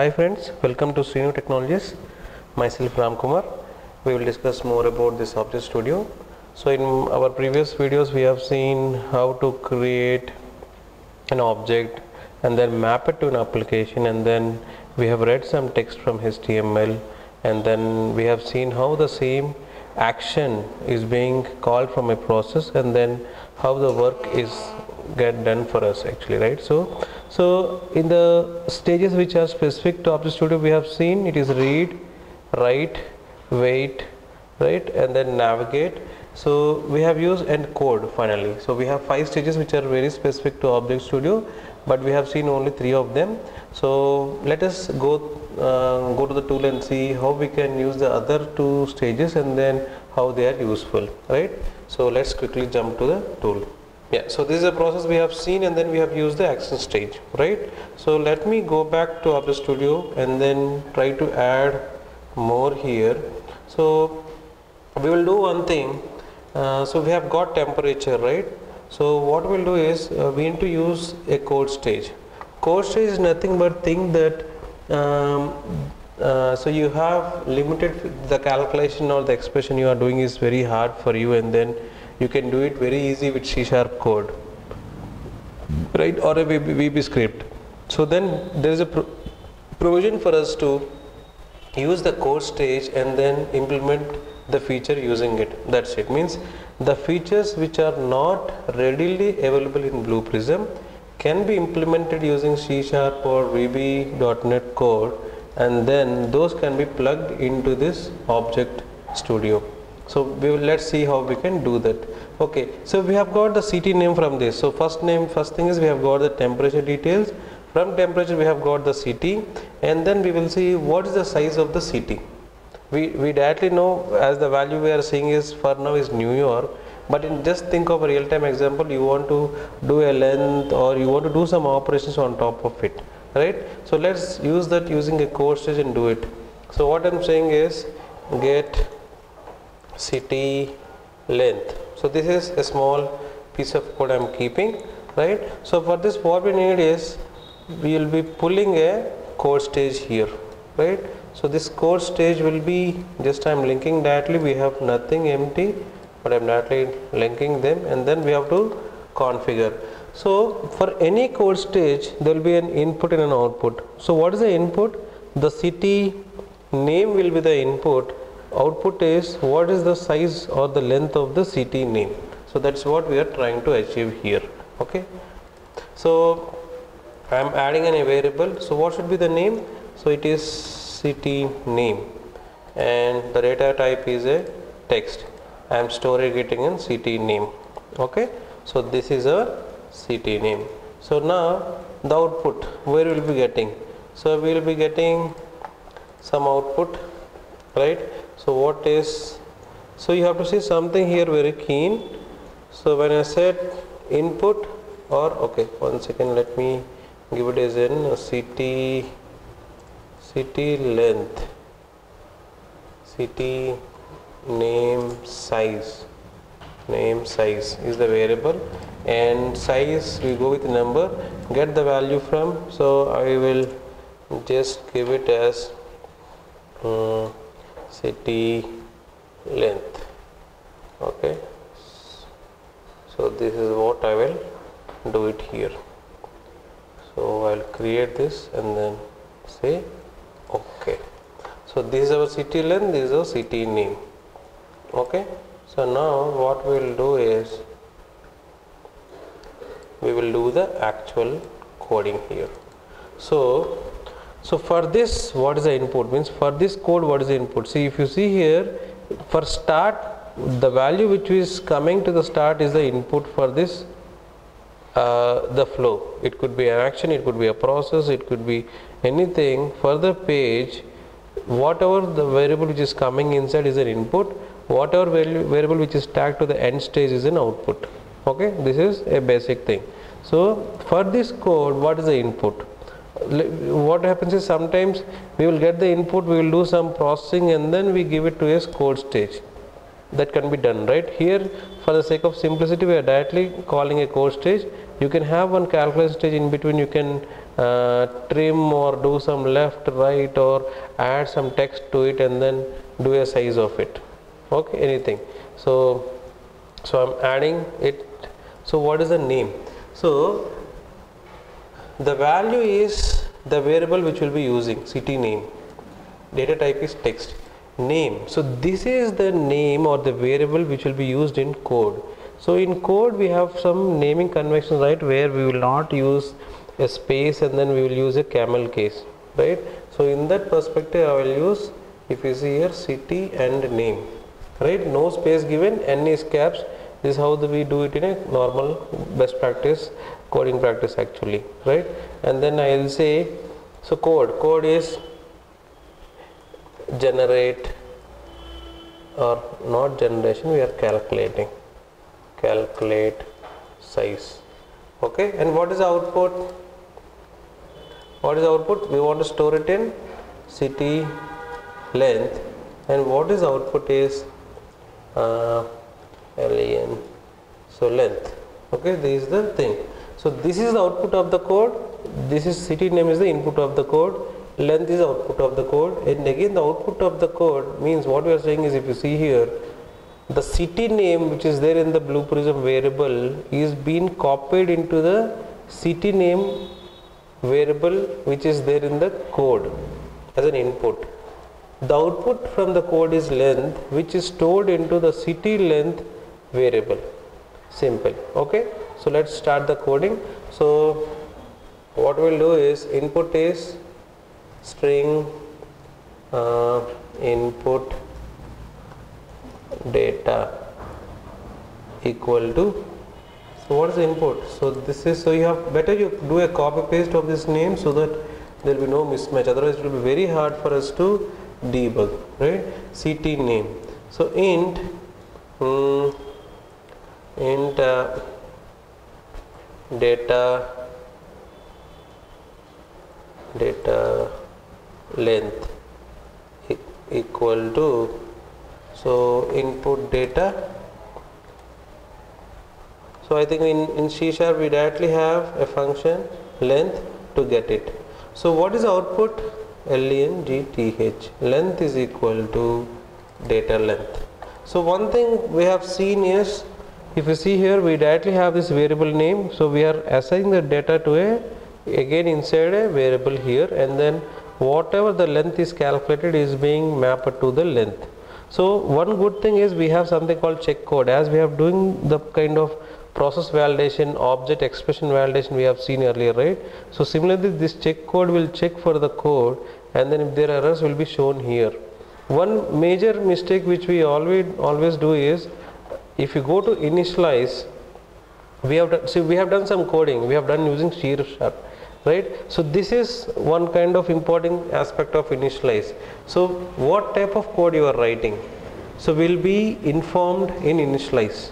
Hi friends, welcome to Sreenu Technologies. Myself Ram Kumar. We will discuss more about this Object Studio. So in our previous videos we have seen how to create an object and then map it to an application and then we have read some text from HTML and then we have seen how the same action is being called from a process and then how the work is get done for us actually right so so in the stages which are specific to object studio we have seen it is read write wait right and then navigate. So we have used encode finally. So we have five stages which are very specific to object studio but we have seen only three of them. So let us go uh, go to the tool and see how we can use the other two stages and then how they are useful right? So let's quickly jump to the tool yeah so this is a process we have seen and then we have used the action stage right? So let me go back to object studio and then try to add more here. So we will do one thing. Uh, so we have got temperature right? So what we'll do is uh, we need to use a code stage. Code stage is nothing but thing that um, uh, so you have limited the calculation or the expression you are doing is very hard for you and then you can do it very easy with C sharp code. Right? Or a VB, script. So then there is a pro provision for us to use the code stage and then implement the feature using it. That's it. Means the features which are not readily available in blue prism can be implemented using C sharp or VB.NET code and then those can be plugged into this object studio so we will let's see how we can do that. Okay. So we have got the city name from this. So first name first thing is we have got the temperature details. From temperature we have got the city and then we will see what is the size of the city we we directly know as the value we are seeing is for now is new york. But in just think of a real-time example. You want to do a length or you want to do some operations on top of it right? So let's use that using a code stage and do it. So what i'm saying is get city length. So this is a small piece of code i'm keeping right? So for this what we need is we will be pulling a code stage here right? So this code stage will be just i'm linking directly we have nothing empty but i'm directly linking them and then we have to configure. So for any code stage there will be an input and an output. So what is the input? The city name will be the input output is what is the size or the length of the city name? So that's what we are trying to achieve here okay? So i am adding a variable. So what should be the name? So it is city name. And the data type is a text. I am storing it in city name okay? So this is a city name. So now the output where will be getting? So we will be getting some output right? So what is so you have to see something here very keen. So when i said input or okay one second let me give it as in city city length city name size name size is the variable and size we go with number get the value from. So i will just give it as um, city length. Okay. So this is what I will do it here. So I'll create this and then say okay. So this is our city length this is our city name. Okay. So now what we will do is we will do the actual coding here. So so for this what is the input? Means for this code what is the input? See if you see here for start the value which is coming to the start is the input for this uh, the flow. It could be an action it could be a process it could be anything. For the page whatever the variable which is coming inside is an input. Whatever variable which is tagged to the end stage is an output. Okay? This is a basic thing. So for this code what is the input what happens is sometimes we will get the input we will do some processing and then we give it to a code stage. That can be done right? Here for the sake of simplicity we are directly calling a code stage. You can have one calculation stage in between. You can uh, trim or do some left right or add some text to it and then do a size of it. Okay anything. So so i'm adding it. So what is the name? So the value is the variable which will be using city name. Data type is text. Name. So this is the name or the variable which will be used in code. So in code we have some naming conventions right where we will not use a space and then we will use a camel case right? So in that perspective i will use if you see here city and name right? No space given n is caps. This is how we do it in a normal best practice coding practice actually right? And then i will say so code code is generate or not generation we are calculating. Calculate size. Okay and what is output? What is output? We want to store it in city length. And what is output is uh, len so length. Okay this is the thing so this is the output of the code. This is city name is the input of the code. Length is output of the code. And again the output of the code means what we are saying is if you see here the city name which is there in the blue prism variable is being copied into the city name variable which is there in the code as an input. The output from the code is length which is stored into the city length variable. Simple. Okay so let's start the coding. So what we'll do is input is string uh, input data equal to so what is the input? So this is so you have better you do a copy paste of this name so that there will be no mismatch. Otherwise it will be very hard for us to debug right? Ct name. So int um, int uh, data data length equal to so input data. So I think in, in C sharp we directly have a function length to get it. So what is output? Length length is equal to data length. So one thing we have seen is if you see here we directly have this variable name. So we are assigning the data to a again inside a variable here. And then whatever the length is calculated is being mapped to the length. So one good thing is we have something called check code. As we have doing the kind of process validation object expression validation we have seen earlier right? So similarly this check code will check for the code. And then if there are errors will be shown here. One major mistake which we always always do is if you go to initialize we have done, see we have done some coding. We have done using C sharp right? So this is one kind of important aspect of initialize. So what type of code you are writing? So will be informed in initialize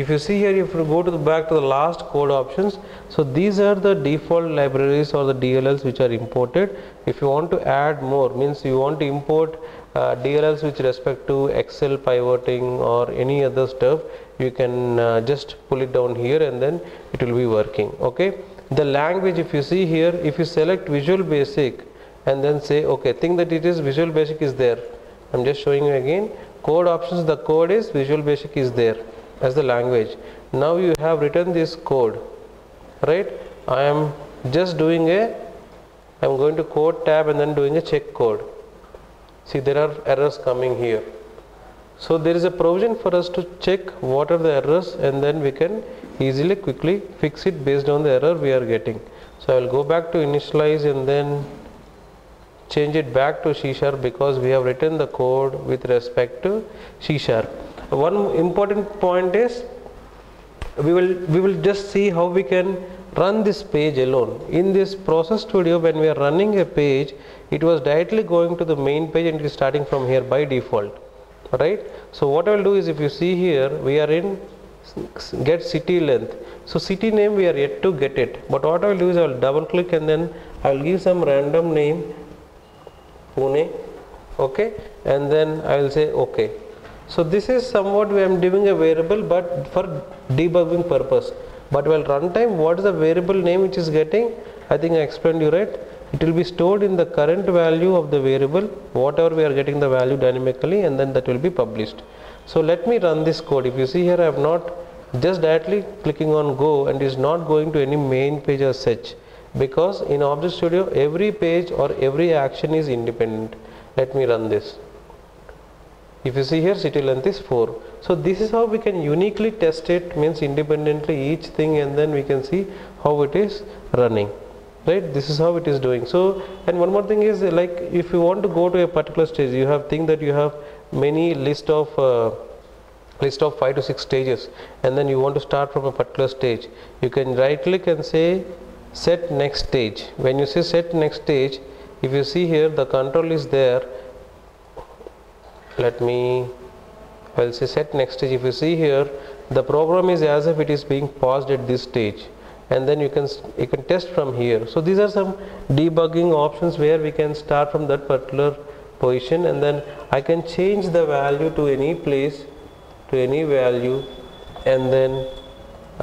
if you see here if you go to the back to the last code options so these are the default libraries or the DLLs which are imported. If you want to add more means you want to import uh, DLLs with respect to Excel pivoting or any other stuff you can uh, just pull it down here and then it will be working okay? The language if you see here if you select visual basic and then say okay think that it is visual basic is there. I'm just showing you again. Code options the code is visual basic is there as the language now you have written this code right i am just doing a i'm going to code tab and then doing a check code see there are errors coming here so there is a provision for us to check what are the errors and then we can easily quickly fix it based on the error we are getting. So I will go back to initialize and then change it back to C sharp because we have written the code with respect to C sharp. One important point is we will we will just see how we can run this page alone. In this process studio when we are running a page it was directly going to the main page and it is starting from here by default right? So what I will do is if you see here we are in get city length. So city name we are yet to get it. But what I will do is I will double click and then I will give some random name Pune okay? And then I will say okay so this is somewhat we am giving a variable but for debugging purpose. But while runtime what is the variable name which is getting? I think I explained you right? It will be stored in the current value of the variable whatever we are getting the value dynamically and then that will be published. So let me run this code. If you see here I have not just directly clicking on go and is not going to any main page as such because in object studio every page or every action is independent. Let me run this if you see here city length is 4 so this is how we can uniquely test it means independently each thing and then we can see how it is running. Right? This is how it is doing. So and one more thing is like if you want to go to a particular stage you have think that you have many list of uh, list of 5 to 6 stages and then you want to start from a particular stage. You can right click and say set next stage. When you say set next stage if you see here the control is there let me well say set next stage. If you see here the program is as if it is being paused at this stage. And then you can you can test from here. So these are some debugging options where we can start from that particular position. And then I can change the value to any place to any value and then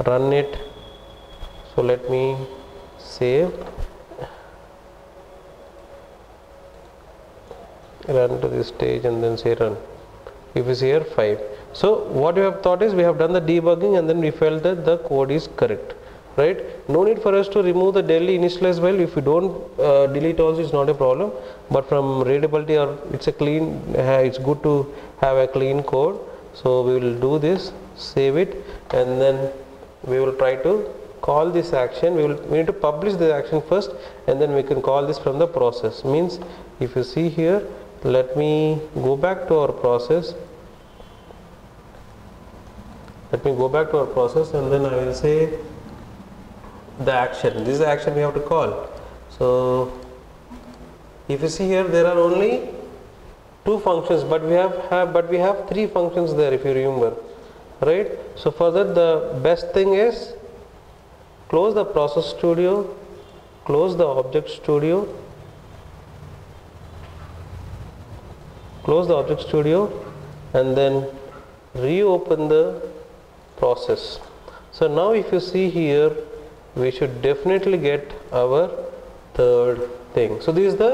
run it. So let me save run to this stage and then say run. If you see here 5 so what we have thought is we have done the debugging and then we felt that the code is correct right? No need for us to remove the daily initialize well if you don't uh, delete also it's not a problem. But from readability or it's a clean uh, it's good to have a clean code. So we will do this save it and then we will try to call this action. We will we need to publish the action first and then we can call this from the process. Means if you see here let me go back to our process. Let me go back to our process and then I will say the action. This is the action we have to call. So if you see here there are only two functions but we have, have but we have three functions there if you remember right? So for that the best thing is close the process studio close the object studio close the object studio and then reopen the process. So now if you see here we should definitely get our third thing. So this is the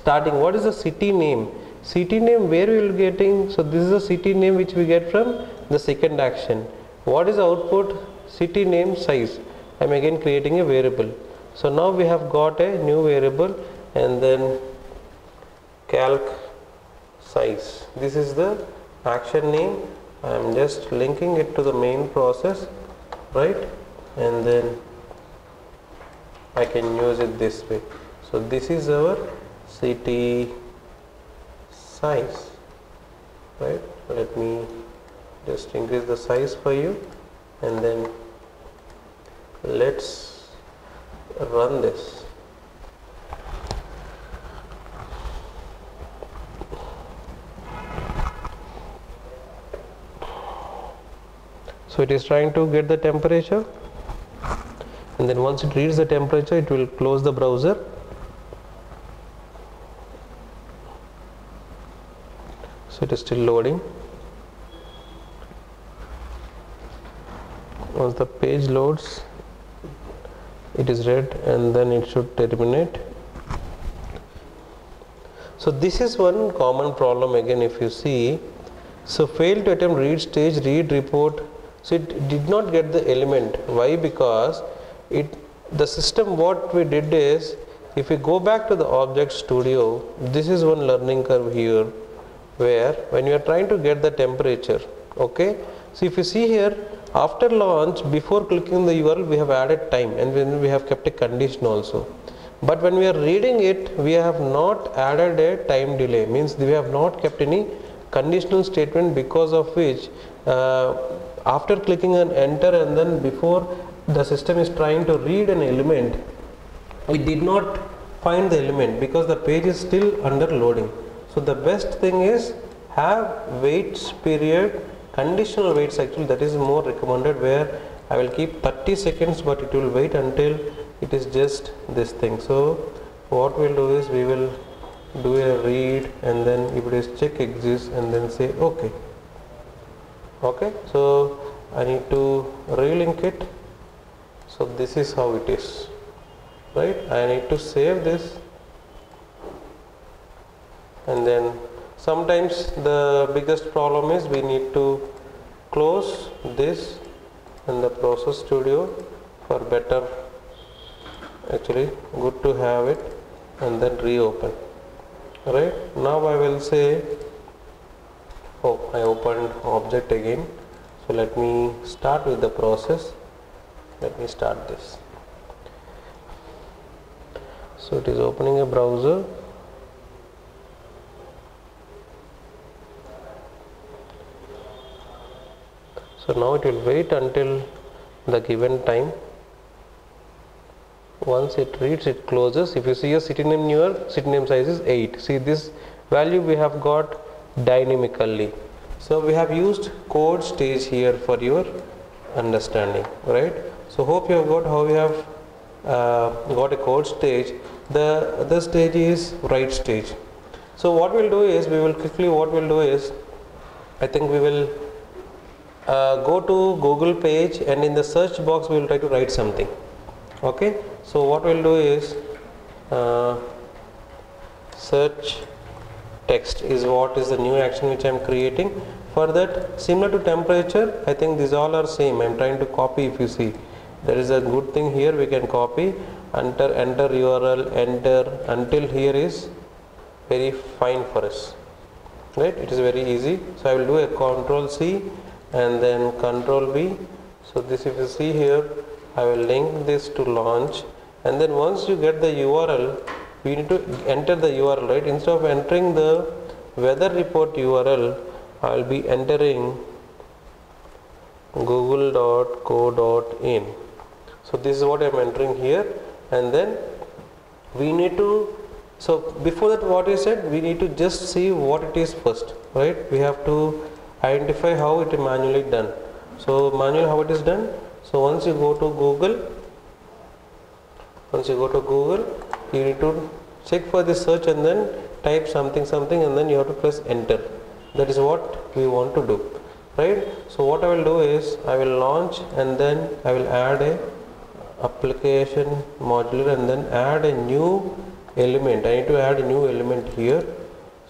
starting. What is the city name? City name where we will getting? So this is the city name which we get from the second action. What is the output? City name size. I'm again creating a variable. So now we have got a new variable and then calc size. This is the action name. I am just linking it to the main process right? And then I can use it this way. So this is our city size right? Let me just increase the size for you. And then let's run this so it is trying to get the temperature and then once it reads the temperature it will close the browser. So it is still loading. Once the page loads it is red and then it should terminate. So this is one common problem again if you see. So fail to attempt read stage read report so it did not get the element. Why? Because it the system what we did is if we go back to the object studio this is one learning curve here where when you are trying to get the temperature okay? So if you see here after launch before clicking the URL we have added time and then we have kept a condition also. But when we are reading it we have not added a time delay. Means we have not kept any conditional statement because of which uh, after clicking on enter and then before the system is trying to read an element we did not find the element because the page is still under loading. So the best thing is have waits period conditional waits actually that is more recommended where I will keep 30 seconds but it will wait until it is just this thing. So what we'll do is we will do a read and then if it is check exists and then say okay okay so I need to relink it. So this is how it is right? I need to save this. And then sometimes the biggest problem is we need to close this in the process studio for better actually good to have it and then reopen right? Now I will say oh I opened object again. So let me start with the process. Let me start this. So it is opening a browser. So now it will wait until the given time. Once it reads it closes. If you see a city name your city name size is 8 see this value we have got dynamically. So we have used code stage here for your understanding right? So hope you have got how we have uh, got a code stage. The other stage is write stage. So what we'll do is we will quickly what we'll do is I think we will uh, go to Google page and in the search box we will try to write something. Okay? So what we'll do is uh, search text is what is the new action which I am creating. For that similar to temperature I think these all are same. I am trying to copy if you see. There is a good thing here we can copy. Enter enter URL enter until here is very fine for us. Right? It is very easy. So I will do a control C and then control V so this if you see here I will link this to launch. And then once you get the URL we need to enter the URL right? Instead of entering the weather report URL I will be entering google.co.in so this is what I am entering here and then we need to so before that what you said we need to just see what it is first right? We have to identify how it is manually done. So manually how it is done? So once you go to google once you go to google you need to check for the search and then type something something and then you have to press enter. That is what we want to do right? So what i will do is i will launch and then i will add a application modeler and then add a new element. I need to add a new element here.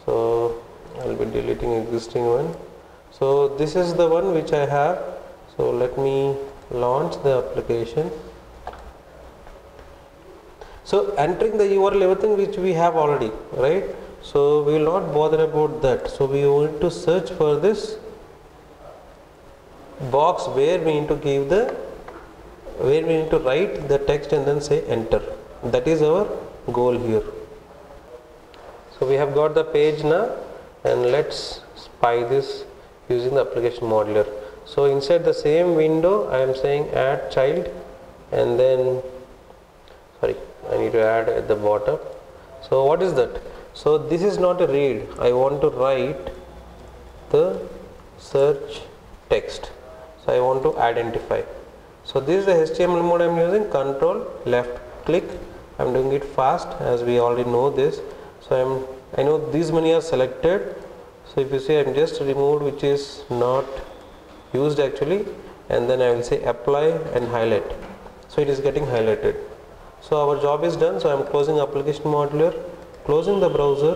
So i'll be deleting existing one. So this is the one which I have. So let me launch the application so entering the URL everything which we have already right? So we will not bother about that. So we want to search for this box where we need to give the where we need to write the text and then say enter. That is our goal here. So we have got the page now and let's spy this using the application modeler so inside the same window I am saying add child and then sorry I need to add at the bottom. So what is that? So this is not a read. I want to write the search text. So I want to identify. So this is the HTML mode I am using. Control left click. I am doing it fast as we already know this. So I am I know these many are selected. So if you see I am just removed which is not used actually. And then I will say apply and highlight. So it is getting highlighted so our job is done. So I am closing application modeler closing the browser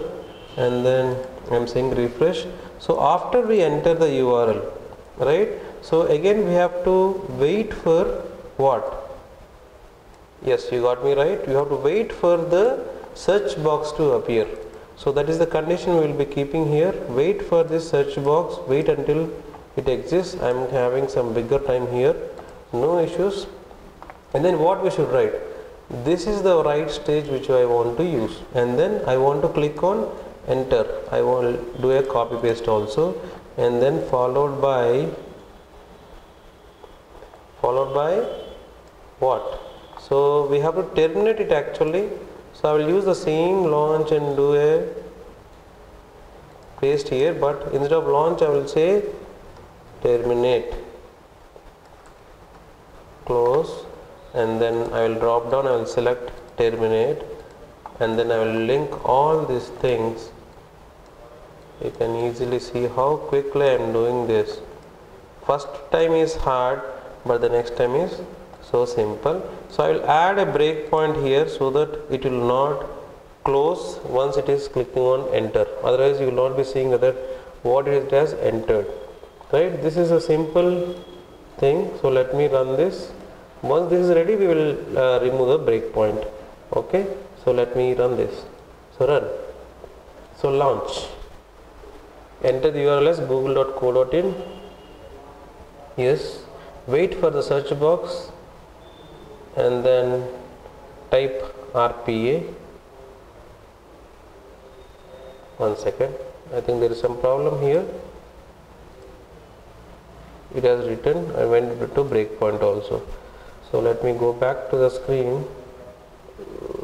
and then I am saying refresh. So after we enter the URL right? So again we have to wait for what? Yes you got me right. You have to wait for the search box to appear. So that is the condition we will be keeping here. Wait for this search box. Wait until it exists. I am having some bigger time here. No issues. And then what we should write this is the right stage which I want to use. And then I want to click on enter. I will do a copy paste also. And then followed by followed by what? So we have to terminate it actually. So I will use the same launch and do a paste here. But instead of launch I will say terminate. Close and then I will drop down I will select terminate and then I will link all these things. You can easily see how quickly I am doing this. First time is hard but the next time is so simple. So I will add a breakpoint here so that it will not close once it is clicking on enter. Otherwise you will not be seeing that what it has entered. Right? This is a simple thing. So let me run this once this is ready we will uh, remove the breakpoint okay? So let me run this. So run. So launch. Enter the url as google.co.in yes. Wait for the search box. And then type rpa one second. I think there is some problem here. It has written. I went to breakpoint also so let me go back to the screen.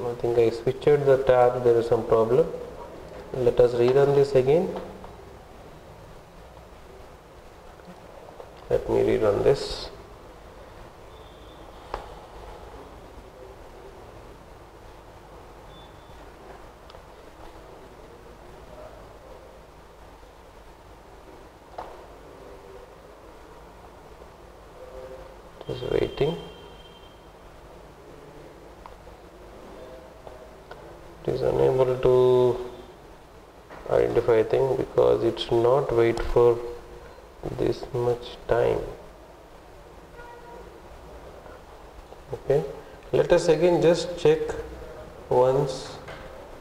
I think I switched the tab. There is some problem. Let us rerun this again. Let me rerun this just waiting it is unable to identify thing not wait for this much time. Okay? Let us again just check once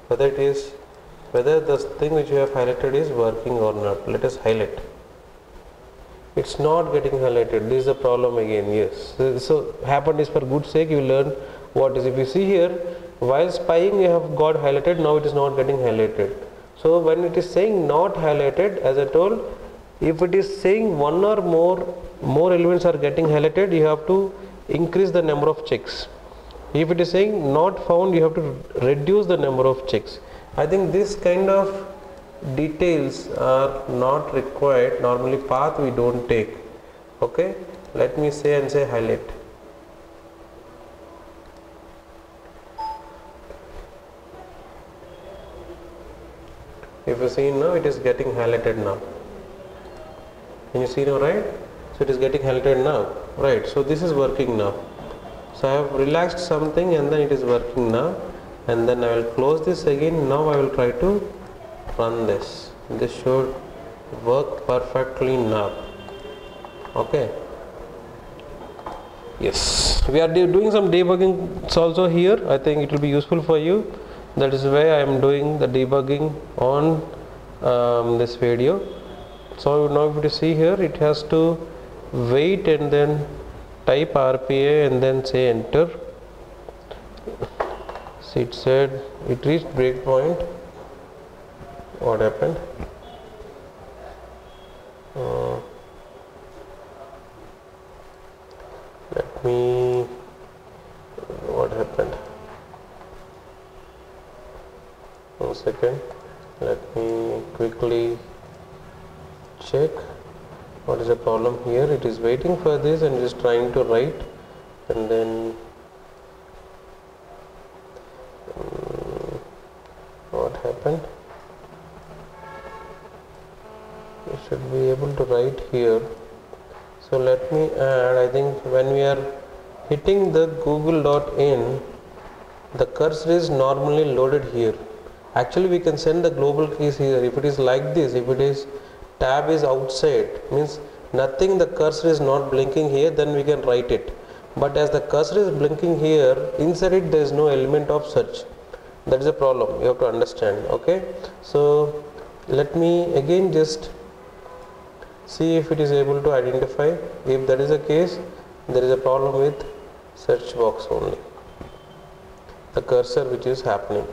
whether it is whether the thing which we have highlighted is working or not. Let us highlight. It's not getting highlighted. This is the problem again yes. So happened is for good sake you learn what is. If you see here while spying you have got highlighted now it is not getting highlighted so when it is saying not highlighted as i told if it is saying one or more more elements are getting highlighted you have to increase the number of checks. If it is saying not found you have to reduce the number of checks. I think this kind of details are not required. Normally path we don't take. Okay? Let me say and say highlight if you see now it is getting highlighted now. Can you see now right? So it is getting highlighted now right? So this is working now. So I have relaxed something and then it is working now. And then I will close this again. Now I will try to run this. This should work perfectly now. Okay? Yes. We are doing some debugging also here. I think it will be useful for you that is why I am doing the debugging on um, this video. So now if you see here it has to wait and then type RPA and then say enter. So it said it reached breakpoint. What happened? Uh, let me what happened one second. Let me quickly check what is the problem here. It is waiting for this and is trying to write. And then um, what happened? You should be able to write here. So let me add I think when we are hitting the google.in the cursor is normally loaded here actually we can send the global keys here. If it is like this if it is tab is outside means nothing the cursor is not blinking here then we can write it. But as the cursor is blinking here inside it there is no element of search. That is a problem. You have to understand okay? So let me again just see if it is able to identify. If that is the case there is a problem with search box only. The cursor which is happening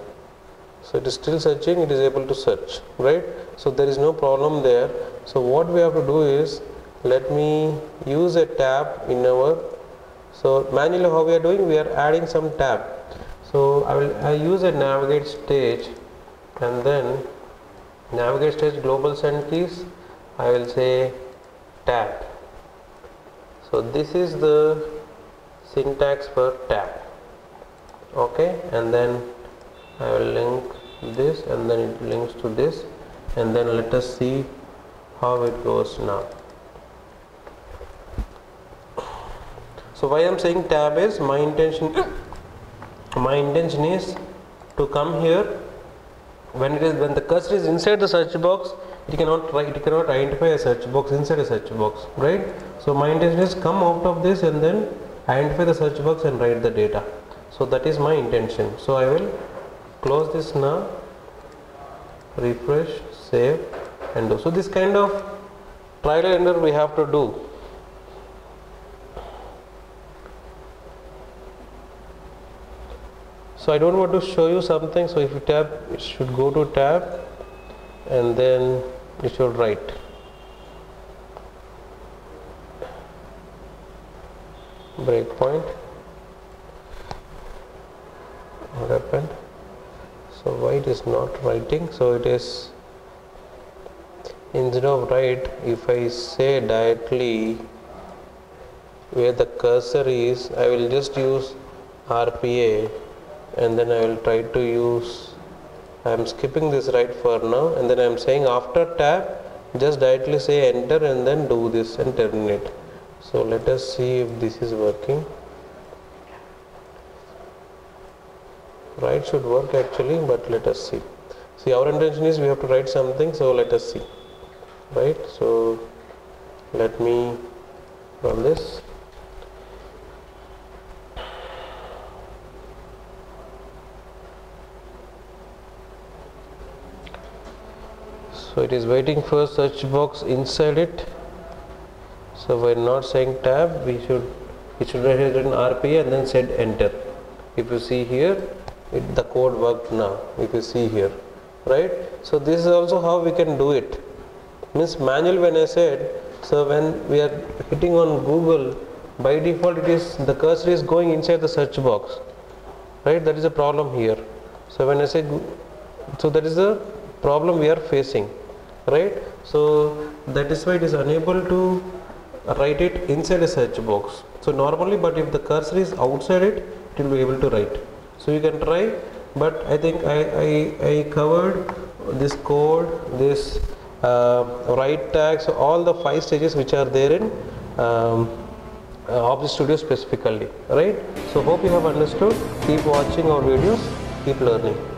so it is still searching it is able to search right? So there is no problem there. So what we have to do is let me use a tab in our so manually how we are doing we are adding some tab. So I will I use a navigate stage and then navigate stage global send keys I will say tab. So this is the syntax for tab okay? And then I will link this and then it links to this. And then let us see how it goes now. So why i'm saying tab is my intention my intention is to come here. When it is when the cursor is inside the search box it cannot it cannot identify a search box inside a search box right? So my intention is come out of this and then identify the search box and write the data. So that is my intention. So i will close this now refresh save and do. So this kind of trial and error we have to do. So I don't want to show you something so if you tap it should go to tab and then it should write. Breakpoint. What happened so why it is not writing. So it is instead of write if I say directly where the cursor is I will just use RPA and then I will try to use I am skipping this right for now and then I am saying after tab just directly say enter and then do this and terminate. So let us see if this is working right should work actually but let us see. See our intention is we have to write something so let us see. Right? So let me run this. So it is waiting for search box inside it. So we're not saying tab we should it should have written rpa and then said enter. If you see here it, the code worked now if you see here right? So this is also how we can do it. Means manual when i said so when we are hitting on google by default it is the cursor is going inside the search box right? That is a problem here. So when i say so that is the problem we are facing right? So that is why it is unable to write it inside a search box. So normally but if the cursor is outside it it will be able to write so you can try but I think I, I, I covered this code this uh, write tags all the five stages which are there in um, uh, Object Studio specifically right? So hope you have understood. Keep watching our videos. Keep learning